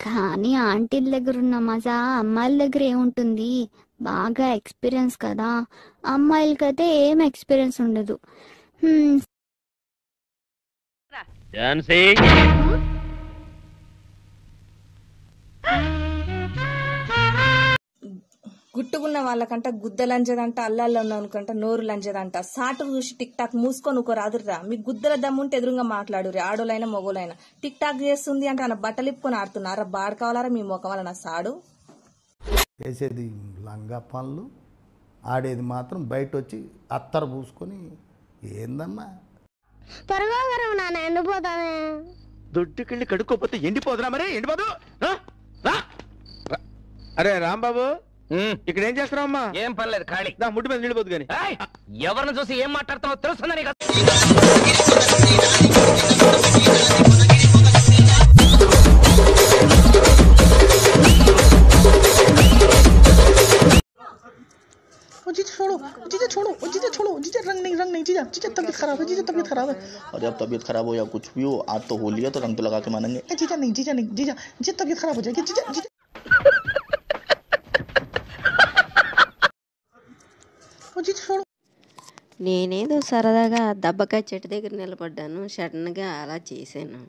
కానీ ఆంటీల దగ్గర ఉన్న మజా అమ్మాయిల దగ్గర ఏముంటుంది? బాగా ఎక్స్పీరియన్స్ కదా. అమ్మాయిలకైతే ఏం ఎక్స్పీరియన్స్ ఉండదు. ఝాన్సీ! గుట్టుకున్న వాళ్ళకంట గుద్ద లంజదంట అల్లాల్లో ఉన్నవనుకంట నోరు లంజదంట. సాటు చూసి టిక్ టాక్ మూసుకొని ఒక రాదుర్రా. మీ గుద్దల దమ్ముంటే ఎదురుగా మాట్లాడురి ఆడోలైనా మొగోలైనా టిక్ టాక్ చేస్తుంది అంటే ఆయన బట్టలు ఇప్పుకొని ఆడుతున్నారా. బాడు కావాలారా మీ ముఖం వలన సాడు? వేసేది లంగా పనులు ఆడేది మాత్రం బయట వచ్చి అత్తర పూసుకొని ఏందమ్మా? త్వరగా వరం నాన్న ఎండిపోతానే దొడ్డుకెళ్ళి కడుక్కోపోతే ఎండిపోదురా మరి? ఎండిపోదు. అరే రాంబాబు. ఇక్కడ ఏం చేస్తున్నావమ్మా ఏం పర్లేదు ఖాళీ దా ముడ్డు మీద నిండిపోదు కానీ ఏయ్, ఎవరిని చూసి ఏం మాట్లాడుతున్నావు తెలుస్తుందా నీకు ओ जीजा छोड़ो जीजा छोड़ो ओ जीजा छोड़ो जीजा रंग नहीं रंग नहीं जीजा जीजा तबीयत खराब है जीजा तबीयत खराब है अरे अब तबीयत खराब हो या कुछ भी हो आज तो होली है तो रंग तो लगा के मानेंगे ए, जीजा नहीं जीजा नहीं जीजा जीजा तबीयत खराब हो जाएगी जीजा जीजा కొంచెం చూడు నేనేదో సరదాగా దెబ్బకాయ చెట్టు దగ్గర నిలబడ్డాను సడన్గా అలా చేశాను.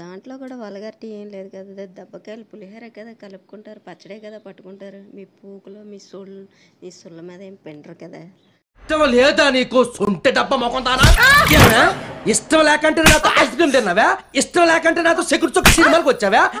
దాంట్లో కూడా వలగట్టి ఏం లేదు కదా దెబ్బకాయలు పులిహోర కదా కలుపుకుంటారు పచ్చడే కదా పట్టుకుంటారు మీ పూకులు మీ సుళ్ళు మీ సుళ్ళ మీద ఏం పెండరు కదా. ఇష్టం లేదా నీకు? సొంత డబ్బా తానా? ఇష్టం లేకంటే నాతో ఐస్ క్రీమ్ తిన్నావా? ఇష్టం లేకంటే నాతో సెక్యూరిటీ సినిమాకి వచ్చావా?